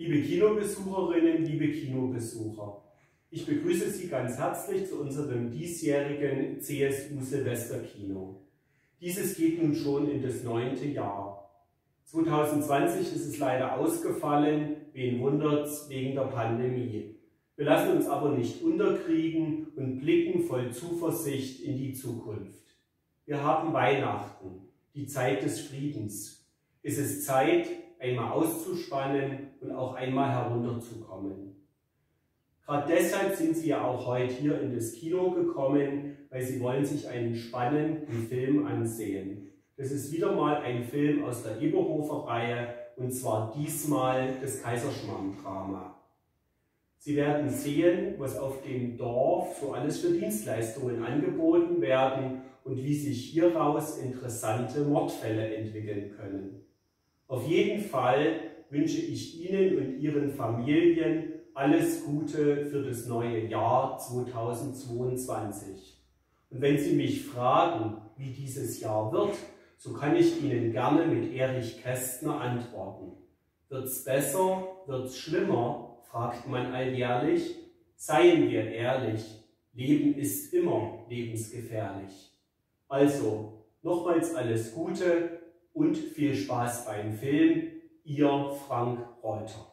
Liebe Kinobesucherinnen, liebe Kinobesucher, ich begrüße Sie ganz herzlich zu unserem diesjährigen CSU Silvesterkino. Dieses geht nun schon in das neunte Jahr. 2020 ist es leider ausgefallen, wen wundert's, wegen der Pandemie. Wir lassen uns aber nicht unterkriegen und blicken voll Zuversicht in die Zukunft. Wir haben Weihnachten, die Zeit des Friedens. Es ist Zeit, einmal auszuspannen und auch einmal herunterzukommen. Gerade deshalb sind Sie ja auch heute hier in das Kino gekommen, weil Sie wollen sich einen spannenden Film ansehen. Das ist wieder mal ein Film aus der Eberhofer-Reihe und zwar diesmal das Kaiserschmarrn-Drama. Sie werden sehen, was auf dem Dorf so alles für Dienstleistungen angeboten werden und wie sich hieraus interessante Mordfälle entwickeln können. Auf jeden Fall wünsche ich Ihnen und Ihren Familien alles Gute für das neue Jahr 2022. Und wenn Sie mich fragen, wie dieses Jahr wird, so kann ich Ihnen gerne mit Erich Kästner antworten. Wird's besser, wird's schlimmer, fragt man alljährlich. Seien wir ehrlich, Leben ist immer lebensgefährlich. Also, nochmals alles Gute und viel Spaß beim Film. Ihr Frank Reuter.